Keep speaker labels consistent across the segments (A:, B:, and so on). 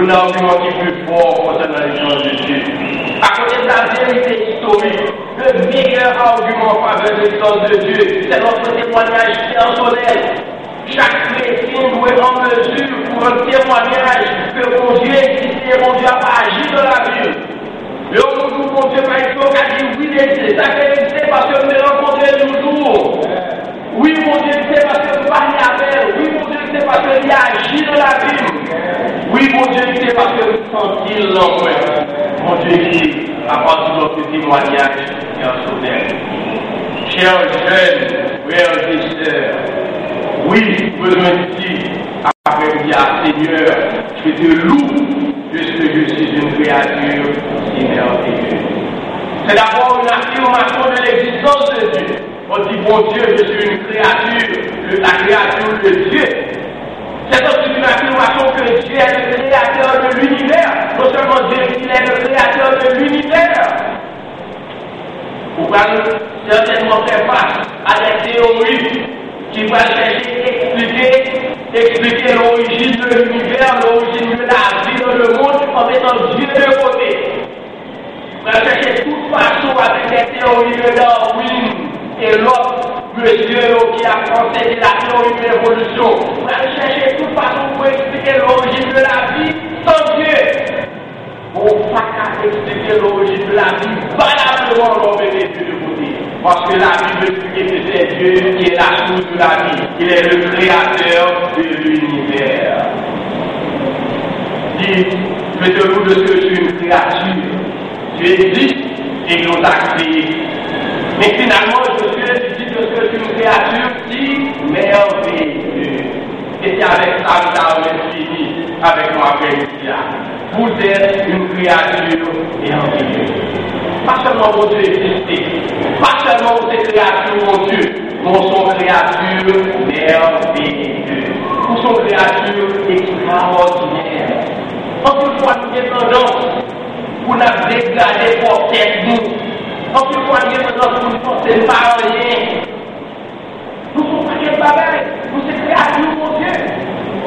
A: un argument qui plus fort concernant choses de Dieu. À côté de la vérité historique, le meilleur argument en faveur de l'existence de Dieu, c'est notre témoignage personnel. Chaque chrétien doit être en mesure pour un témoignage que mon Dieu existe et mon Dieu pas agi dans la vie. Le jour mon Dieu, par exemple, a dit oui, existe. Ça fait exister parce que nous rencontrons toujours. Oui, mon Dieu, c'est parce que vous parlez avec. Oui, mon Dieu, c'est parce qu'il agit dans la vie. Oui, mon Dieu, c'est l'homme. Mon Dieu, à partir de notre témoignage, est un sauveur. Chers jeunes, frères et sœurs, oui, besoin ici, après dire Seigneur, je te loue de ce que je suis une créature si merveilleuse. C'est d'abord une affirmation de l'existence de Dieu. On dit, bon Dieu, je suis une créature, la créature de Dieu. C'est aussi une affirmation que Dieu est le créateur de l'univers. Non seulement Dieu, il le créateur de l'univers. Vous allez certainement faire face à des théories qui vont chercher expliquer, expliquer l'origine de l'univers, l'origine de la vie dans le monde en mettant Dieu de côté. Vous allez chercher toute façon avec des théories de Darwin et l'autre monsieur qui a conseillé la théorie de l'évolution. Vous allez chercher toute façon pour expliquer l'origine de la vie sans. On pas expliquer l'origine de la vie valablement l'homme de côté. Parce que la Bible explique que c'est Dieu qui est la source de la vie. Il est le créateur de l'univers. Dit, faites-vous de ce que je suis une créature. Tu existes et nous t'a créé. Mais finalement, je suis dit de ce que je suis une créature si merveilleuse. Et c'est avec ça que ça va fini avec moi après Vous êtes une créature merveilleuse. Pas seulement vos Dieu exister, pas seulement vos créatures, mon Dieu, mais sont créatures merveilleuses. Vous sont créatures extraordinaires. En plus, fois, nous avons tendance pour nous dégrader pour tête nous. En plus, fois, nous avons tendance pour nous porter pas rien. Nous sommes pas des bagailles, nous sommes créatures, mon Dieu.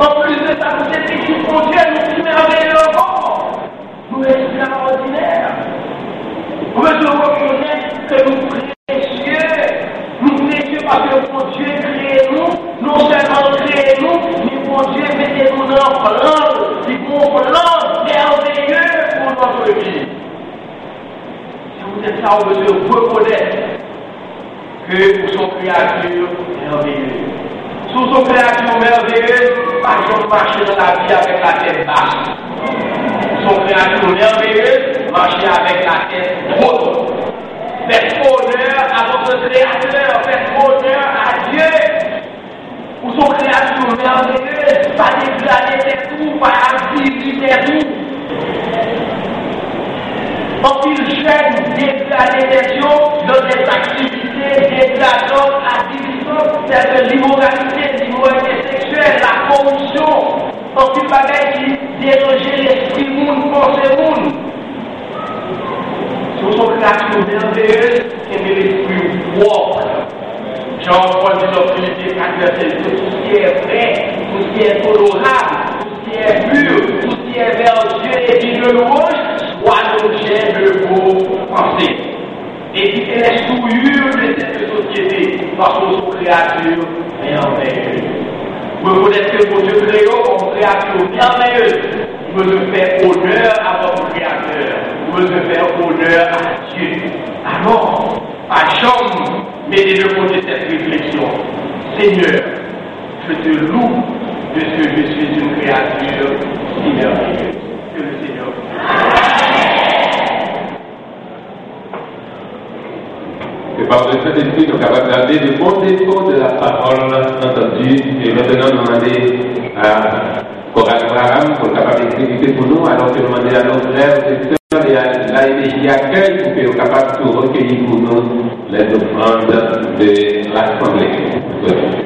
A: En plus de ça, nous sommes équipes, mon Dieu, nous sommes merveilleux encore. Nous sommes extraordinaires. Nous devons reconnaître que nous précieux, nous précieux parce que mon Dieu crée nous, seulement crée nous, mais mon Dieu mettez-nous dans un merveilleux pour notre vie. Si vous êtes vous que nous sommes créatures merveilleuses. Sous nos créatures merveilleuses, pas de marcher dans la vie avec la tête basse. Son créature merveilleuse, marcher avec la tête haute. Faites honneur à votre créateur, faites honneur à Dieu. Son créature merveilleuse, pas dégrader tes tout, pas activer tes tout. Qu'il jeune dégrader tes dans des activités dégradantes, addictions, telles que l'immoralité, l'immoralité la corruption, qu'il bagaille qui dérangeait l'esprit monde, pensée monde. Sur son créature merveilleuse, et l'esprit propre. Jean-Paul dit 4, verset 2, tout ce qui est vrai, tout ce qui est honorable, tout ce qui est pur, tout ce qui est vertueux et digne de louange, soit l'objet de vos pensées. Évitez les souillures de cette société parce que sont créatures merveilleuses. Vous reconnaissez que vos Dieu créaux comme créature merveilleuse. Vous devez faire honneur à votre créateur. Vous devez faire honneur à Dieu. Alors, à chambre, mettez de côté cette réflexion. Seigneur, je te loue de ce que je suis une créature si merveilleuse. Que le Seigneur.
B: Et par le Saint-Esprit, nous sommes capables de garder les bons défauts de la parole entendue et maintenant nous demander à Coral Abraham pour capable d'exécuter pour nous, alors que nous demandons à nos frères et sœurs et à l'ANJ accueil pour qu'ils soient capables de recueillir pour nous les offrandes de l'Assemblée.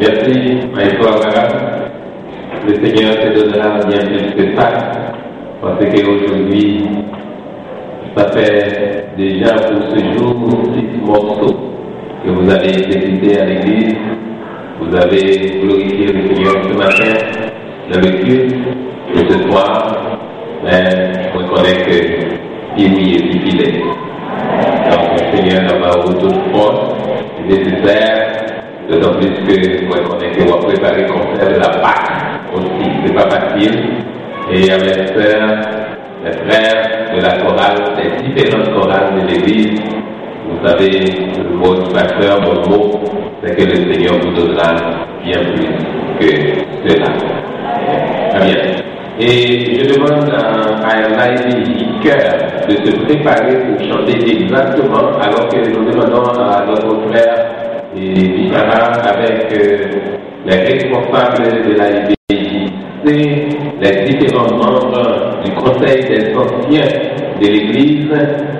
B: Merci, Maïko Agara. Le Seigneur te donnera bien plus que ça, parce qu'aujourd'hui, ça fait déjà pour ce jour six morceaux que vous avez exécutés à l'église. Vous avez glorifié le Seigneur ce matin dans le culte, et ce soir, mais je reconnais que il oui et il est. Donc, le Seigneur n'a pas autour de force nécessaire d'autant plus que reconnais que vous avez préparé le concert de la Pâque aussi, c'est pas facile. Et à mes sœurs, mes frères de la chorale, des différentes chorales de l'Église, vous savez, votre pasteur, votre mot, c'est que le Seigneur vous donnera bien plus que cela. Très bien. Et je demande à, à cœur de se préparer pour chanter exactement, alors que nous demandons à notre frère et Bichara avec euh, les responsables de la les différents membres du conseil des anciens de l'Église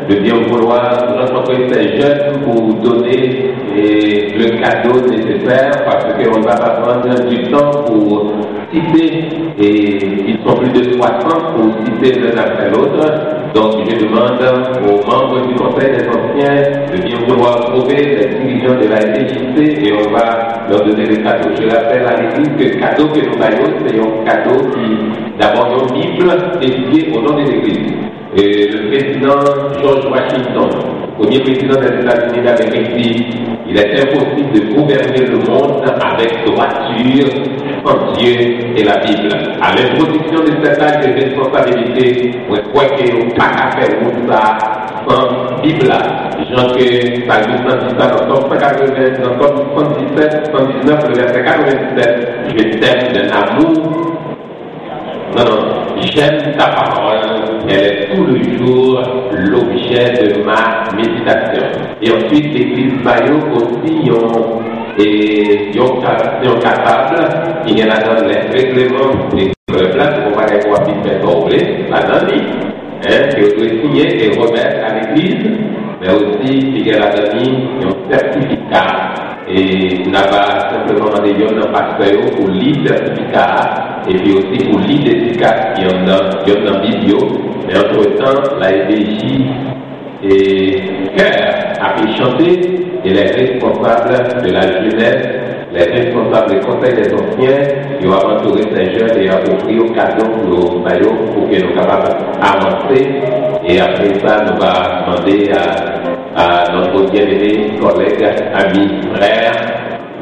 B: de bien vouloir rencontrer ces jeunes pour donner le cadeau nécessaire parce qu'on va pas prendre du temps pour citer et ils sont plus de 60 pour citer l'un après l'autre. Donc je demande aux membres du Conseil des anciens de bien vouloir trouver les dirigeants de la LGC et on va leur donner le cadeau. Je rappelle à l'Église que le cadeau que nous voyons, c'est un cadeau qui, d'abord, une Bible dédiée au nom de l'Église. Et le président George Washington, premier président des États-Unis d'Amérique, dit il est impossible de gouverner le monde avec droiture en Dieu et la Bible. À l'introduction de cet acte de responsabilité, on croit n'y a pas faire ça sans Bible. Jean que ça nous dit dans Somme 180, dans Somme 117, 119, le verset 97, je t'aime d'un amour non, non, j'aime ta parole, est tout le jour l'objet de ma méditation. Et ensuite, l'Église Bayo aussi, ont, et, ont, sont capables, il y en a dans les règlements des places pour pas les voir fait tomber, là-dedans, hein, que vous signer et remettre à l'Église, mais aussi, il y a là un certificat et là-bas, simplement demander un pasteur pour lire certificat et puis aussi pour lire ont dans la vidéo. Mais entre-temps, la FDJ et Cœur a pu chanter et les responsables de la jeunesse, les responsables du conseil des anciens, ils ont entouré ces jeunes et ont offert au cadeau pour le maillot pour que nous capables d'avancer. Et après ça, nous allons demander à à notre bien-aimé collègue, ami, frère,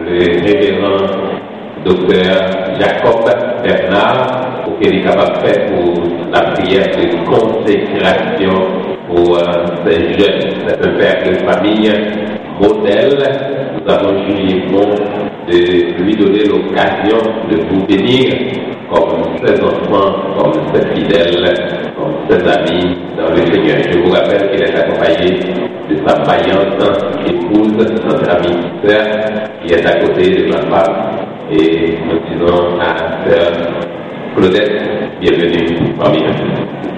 B: le révérend docteur Jacob Bernard, qu'il est capable de faire pour la prière de consécration pour ces jeunes. C'est un père de famille modèle. Nous avons jugé bon de lui donner l'occasion de vous bénir comme ses enfants, comme ses fidèles, comme ses amis dans le Seigneur. Je vous rappelle qu'il est accompagné de sa vaillante épouse, notre amie sœur, qui est à côté de ma femme. Et nous disons à sœur Claudette, bienvenue parmi nous.